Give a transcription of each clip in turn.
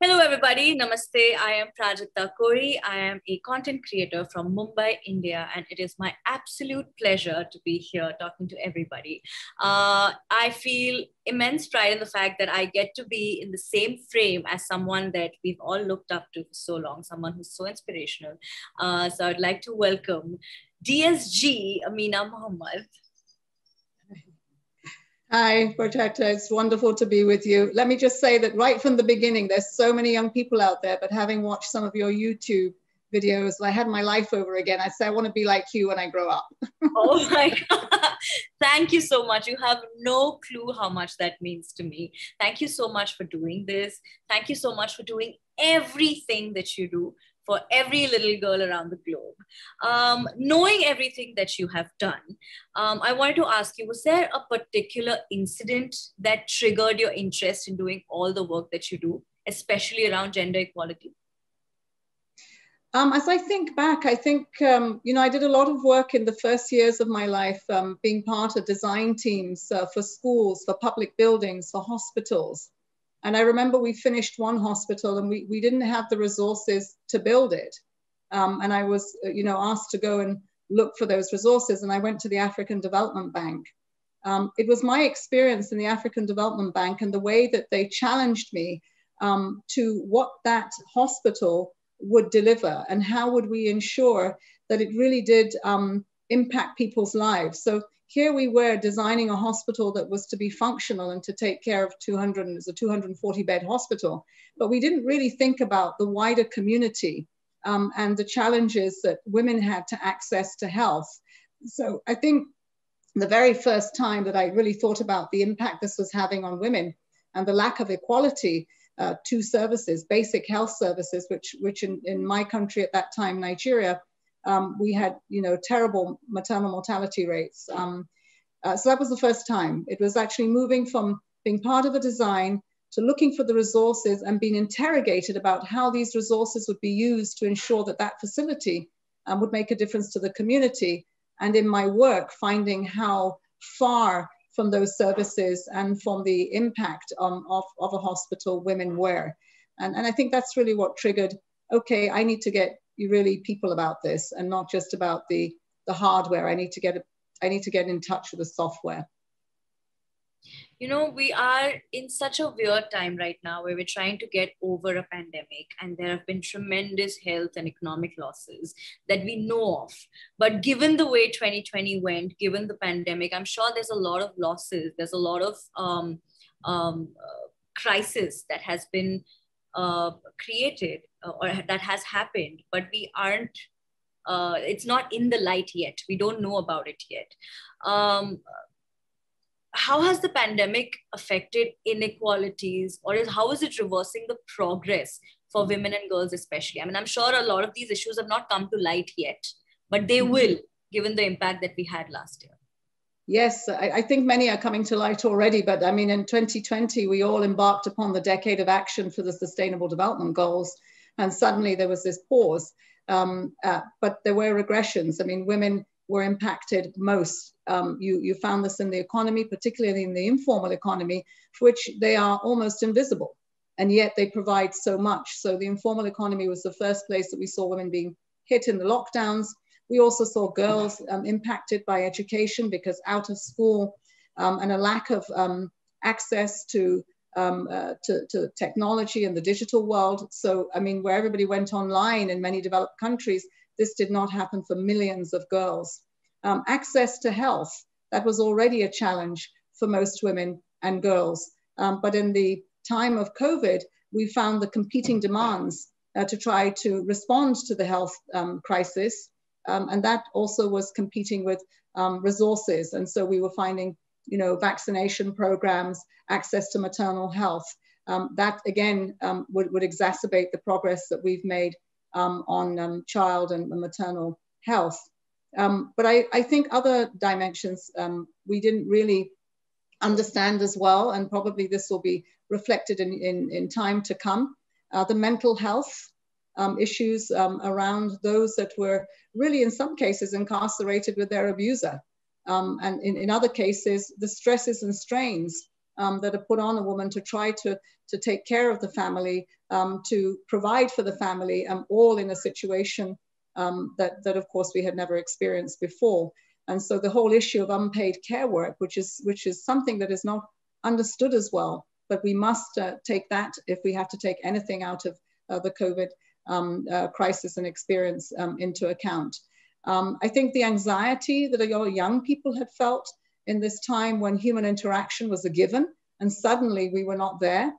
Hello, everybody. Namaste. I am Prajakta Koli. I am a content creator from Mumbai, India, and it is my absolute pleasure to be here talking to everybody. Uh, I feel immense pride in the fact that I get to be in the same frame as someone that we've all looked up to for so long, someone who's so inspirational. Uh, so I'd like to welcome DSG Amina Mohammed. Hi, Prajakta. It's wonderful to be with you. Let me just say that right from the beginning, there's so many young people out there, but having watched some of your YouTube videos, I had my life over again. I said, I want to be like you when I grow up. oh my God. Thank you so much. You have no clue how much that means to me. Thank you so much for doing this. Thank you so much for doing everything that you do for every little girl around the globe. Um, knowing everything that you have done, um, I wanted to ask you was there a particular incident that triggered your interest in doing all the work that you do, especially around gender equality? Um, as I think back, I think, um, you know, I did a lot of work in the first years of my life, um, being part of design teams uh, for schools, for public buildings, for hospitals. And I remember we finished one hospital and we, we didn't have the resources to build it. Um, and I was, uh, you know, asked to go and look for those resources. And I went to the African Development Bank. Um, it was my experience in the African Development Bank and the way that they challenged me um, to what that hospital would deliver and how would we ensure that it really did um, impact people's lives. So here we were designing a hospital that was to be functional and to take care of 200, it's a 240 bed hospital, but we didn't really think about the wider community um, and the challenges that women had to access to health. So I think the very first time that I really thought about the impact this was having on women and the lack of equality uh, to services, basic health services, which, which in, in my country at that time, Nigeria, um, we had, you know, terrible maternal mortality rates. Um, uh, so that was the first time. It was actually moving from being part of a design to looking for the resources and being interrogated about how these resources would be used to ensure that that facility um, would make a difference to the community. And in my work, finding how far from those services and from the impact um, of, of a hospital women were. And, and I think that's really what triggered, okay, I need to get really people about this and not just about the the hardware. I need to get I need to get in touch with the software. You know, we are in such a weird time right now where we're trying to get over a pandemic, and there have been tremendous health and economic losses that we know of. But given the way 2020 went, given the pandemic, I'm sure there's a lot of losses. There's a lot of um, um, uh, crisis that has been uh, created uh, or that has happened, but we aren't, uh, it's not in the light yet. We don't know about it yet. Um, how has the pandemic affected inequalities or is, how is it reversing the progress for women and girls especially? I mean, I'm sure a lot of these issues have not come to light yet, but they mm-hmm. will given the impact that we had last year. Yes, I, I, think many are coming to light already, but I mean, in 2020, we all embarked upon the decade of action for the Sustainable Development Goals, and suddenly there was this pause. Um, uh, but there were regressions. I mean, women were impacted most. Um, you, you found this in the economy, particularly in the informal economy, for which they are almost invisible, and yet they provide so much. So the informal economy was the first place that we saw women being hit in the lockdowns we also saw girls um, impacted by education because out of school um, and a lack of um, access to, um, uh, to, to, technology and the digital world. So, I mean, where everybody went online in many developed countries, this did not happen for millions of girls. Um, access to health, that was already a challenge for most women and girls. Um, but in the time of COVID, we found the competing demands uh, to try to respond to the health crisis um, and that also was competing with um, resources. And so we were finding, you know, vaccination programs, access to maternal health. Um, that again um, would, would exacerbate the progress that we've made um, on um, child and maternal health. but I, I, think other dimensions we didn't really understand as well, and probably this will be reflected in, in, in time to come. Uh, the mental health um, issues um, around those that were really, in some cases, incarcerated with their abuser. Um, and in, in other cases, the stresses and strains um, that are put on a woman to try to, to take care of the family, um, to provide for the family, um, all in a situation that, that, of course, we had never experienced before. And so the whole issue of unpaid care work, which is, which is something that is not understood as well, but we must uh, take that if we have to take anything out of uh, the COVID uh, crisis and experience um, into account. Um, I think the anxiety that your young people had felt in this time when human interaction was a given and suddenly we were not there,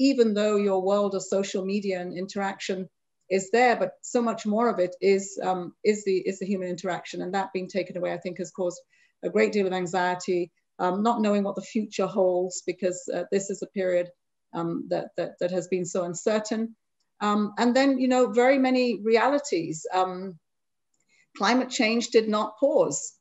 even though your world of social media and interaction is there, but so much more of it is, um, is, the, is the human interaction. And that being taken away, I think has caused a great deal of anxiety, um, not knowing what the future holds because uh, this is a period um, that, that, that has been so uncertain. Um, and then, you know, very many realities. Um, climate change did not pause.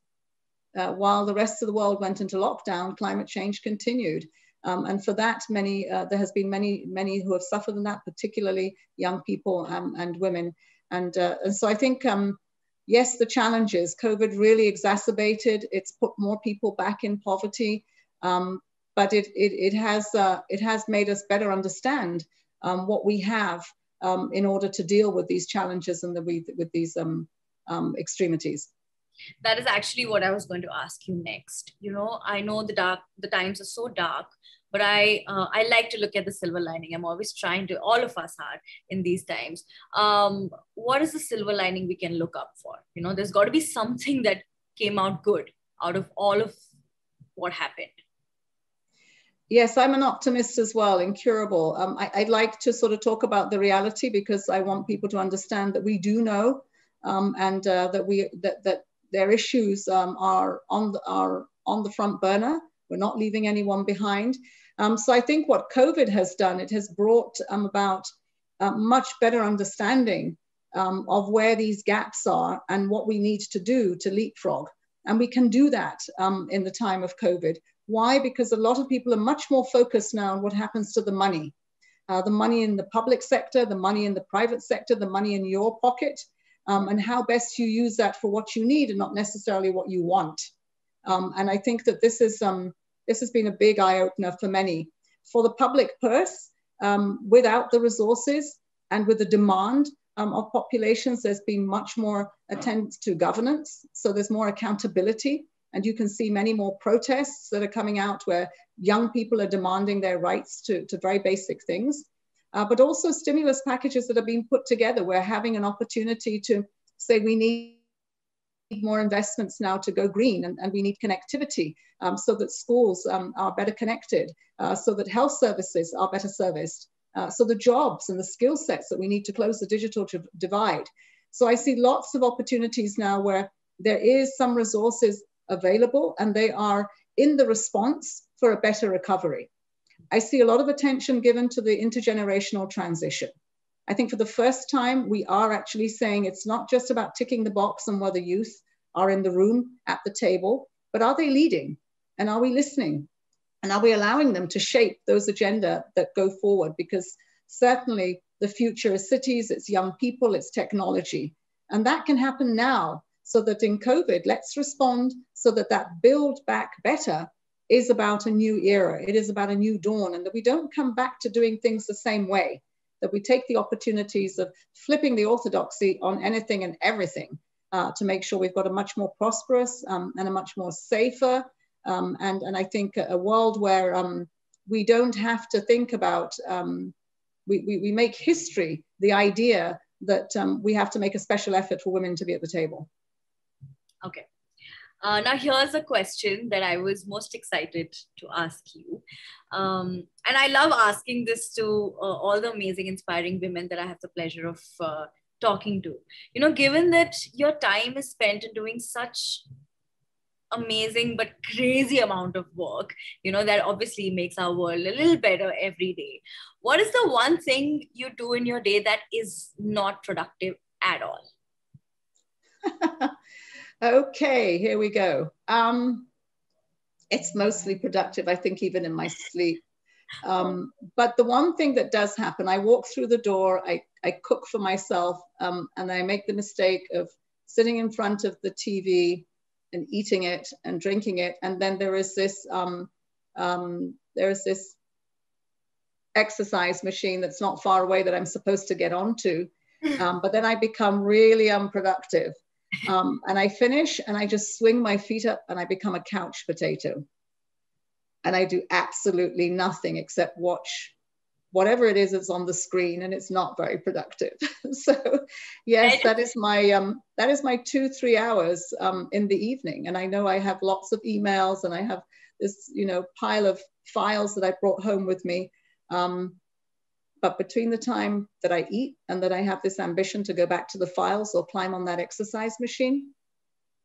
Uh, while the rest of the world went into lockdown, climate change continued. Um, and for that, many uh, there has been many many who have suffered in that, particularly young people um, and women. And uh, and so I think um, yes, the challenges COVID really exacerbated. It's put more people back in poverty, um, but it it, it has uh, it has made us better understand um, what we have um, in order to deal with these challenges and the, with, these extremities. That is actually what i was going to ask you next. You know i know the dark the times are so dark but i uh, i like to look at the silver lining. I'm always trying to all of us are in these times. Um, what is the silver lining we can look up for? You know there's got to be something that came out good out of all of what happened Yes, I'm an optimist as well, incurable. Um, I, would like to sort of talk about the reality because I want people to understand that we do know um, and uh, that we that, that their issues um, are on the, are on the front burner. We're not leaving anyone behind. Um, so I think what COVID has done, it has brought um, about a much better understanding um, of where these gaps are and what we need to do to leapfrog. And we can do that in the time of COVID. Why? Because a lot of people are much more focused now on what happens to the money. Uh, the money in the public sector, the money in the private sector, the money in your pocket, um, and how best you use that for what you need and not necessarily what you want. Um, and I think that this is um, this has been a big eye opener for many. For the public purse, um, without the resources and with the demand um, of populations, there's been much more attention to governance. So there's more accountability. And you can see many more protests that are coming out where young people are demanding their rights to, to very basic things uh, but also stimulus packages that are being put together. We're having an opportunity to say we need more investments now to go green and, and we need connectivity um, so that schools um, are better connected, uh, so that health services are better serviced, uh, so the jobs and the skill sets that we need to close the digital divide. So I see lots of opportunities now where there is some resources available and they are in the response for a better recovery. I see a lot of attention given to the intergenerational transition. I think for the first time, we are actually saying it's not just about ticking the box on whether youth are in the room at the table, but are they leading? And are we listening? And are we allowing them to shape those agenda that go forward? Because certainly the future is cities, it's young people, it's technology. And that can happen now so that in COVID, let's respond so that that build back better is about a new era. It is about a new dawn, and that we don't come back to doing things the same way, that we take the opportunities of flipping the orthodoxy on anything and everything uh, to make sure we've got a much more prosperous um, and a much more safer, um, and, and I think a, world where um, we don't have to think about, um, we, we, we, make history the idea that um, we have to make a special effort for women to be at the table. Okay. Uh, now, here's a question that I was most excited to ask you. Um, and I love asking this to uh, all the amazing, inspiring women that I have the pleasure of uh, talking to. You know, given that your time is spent in doing such amazing but crazy amount of work, you know, that obviously makes our world a little better every day. What is the one thing you do in your day that is not productive at all? Okay, here we go. Um, it's mostly productive, I think, even in my sleep. Um, but the one thing that does happen, I walk through the door, I, I cook for myself, um, and I make the mistake of sitting in front of the TV and eating it and drinking it. And then there is this um, um, there's this exercise machine that's not far away that I'm supposed to get onto. Um, but then I become really unproductive. Um, and I finish and I just swing my feet up and I become a couch potato. And I do absolutely nothing except watch whatever it is that's on the screen and it's not very productive. so yes, that is my um, that is my two, three hours um, in the evening. And I know I have lots of emails and I have this, you know, pile of files that I brought home with me. Um, but between the time that I eat and that I have this ambition to go back to the files or climb on that exercise machine,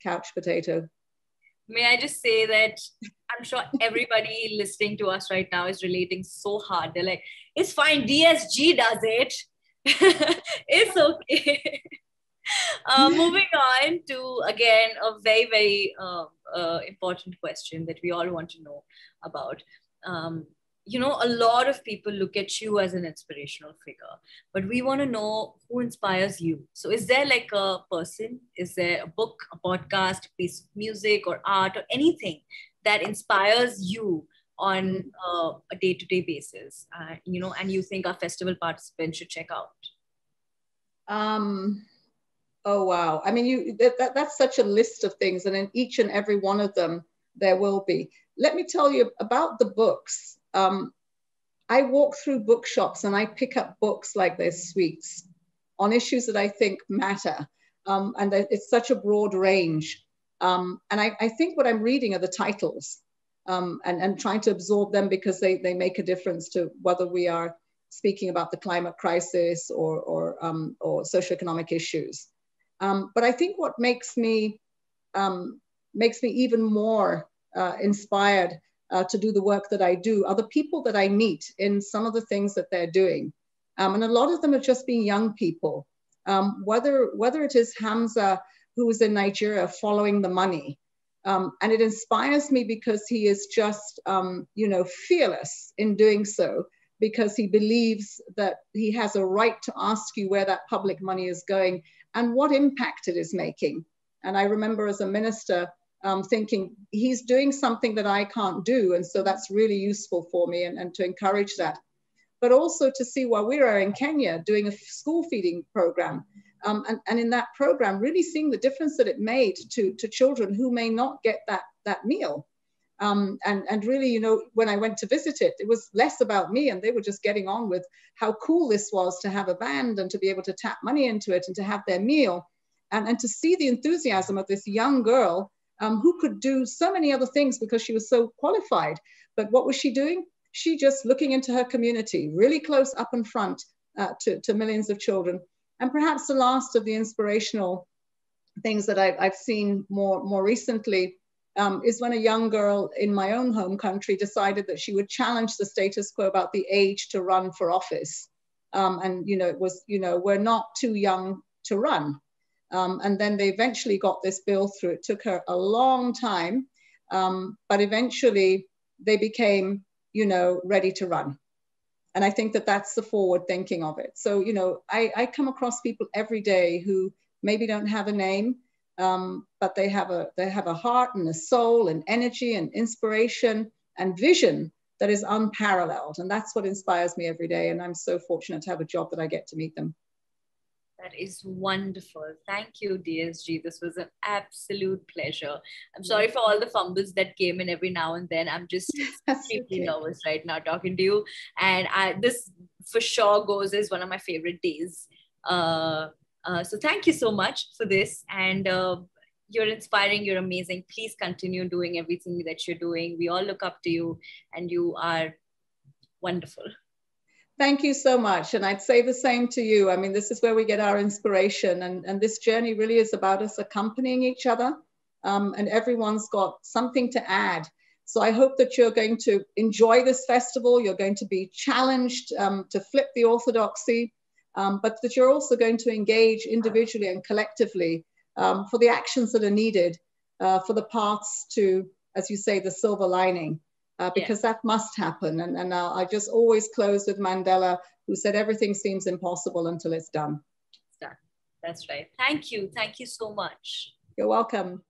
couch potato. May I just say that I'm sure everybody listening to us right now is relating so hard. They're like, it's fine, DSG does it. it's okay. uh, moving on to again a very very uh, uh, important question that we all want to know about um, you know a lot of people look at you as an inspirational figure but we want to know who inspires you. So is there like a person is there a book a podcast a piece of music or art or anything that inspires you on uh, a day-to-day basis uh, you know and you think our festival participants should check out? Um oh wow. I mean you that, that, that's such a list of things and in each and every one of them there will be. Let me tell you about the books um, I walk through bookshops and I pick up books like they're sweets on issues that I think matter. Um, and it's such a broad range. Um, and I, I, think what I'm reading are the titles um, and, and trying to absorb them because they, they make a difference to whether we are speaking about the climate crisis or, or, um, or socioeconomic issues. Um, but I think what makes me, um, makes me even more uh, inspired uh, to do the work that I do are the people that I meet in some of the things that they're doing. Um, and a lot of them have just been young people. Um, whether, whether it is Hamza, who is in Nigeria following the money, um, and it inspires me because he is just, um, you know, fearless in doing so because he believes that he has a right to ask you where that public money is going and what impact it is making. And I remember as a minister, um, thinking he's doing something that I can't do. And so that's really useful for me and, and to encourage that. But also to see while we are in Kenya doing a school feeding program. Um, and, and in that program, really seeing the difference that it made to, to children who may not get that, that meal. Um, and, and really, you know, when I went to visit it, it was less about me and they were just getting on with how cool this was to have a band and to be able to tap money into it and to have their meal. And, and to see the enthusiasm of this young girl um, who could do so many other things because she was so qualified. But what was she doing? She just looking into her community, really close up in front uh, to, to millions of children. And perhaps the last of the inspirational things that I've, I've seen more, more recently um, is when a young girl in my own home country decided that she would challenge the status quo about the age to run for office. Um, and, you know, it was, you know, we're not too young to run. Um, and then they eventually got this bill through. It took her a long time, um, but eventually they became, you know, ready to run. And I think that that's the forward thinking of it. So, you know, I, I come across people every day who maybe don't have a name, um, but they have a they have a heart and a soul and energy and inspiration and vision that is unparalleled. And that's what inspires me every day. And I'm so fortunate to have a job that I get to meet them. That is wonderful. Thank you, DSG. This was an absolute pleasure. I'm sorry for all the fumbles that came in every now and then. I'm just extremely okay. nervous right now talking to you. And I, this for sure goes as one of my favorite days. Uh, uh, so thank you so much for this. And uh, you're inspiring, you're amazing. Please continue doing everything that you're doing. We all look up to you, and you are wonderful. Thank you so much. And I'd say the same to you. I mean, this is where we get our inspiration. And, and this journey really is about us accompanying each other. Um, and everyone's got something to add. So I hope that you're going to enjoy this festival. You're going to be challenged um, to flip the orthodoxy, um, but that you're also going to engage individually and collectively um, for the actions that are needed uh, for the paths to, as you say, the silver lining uh, because yeah. that must happen. And, and uh, I just always close with Mandela, who said, everything seems impossible until it's done. That's right. Thank you. Thank you so much. You're welcome.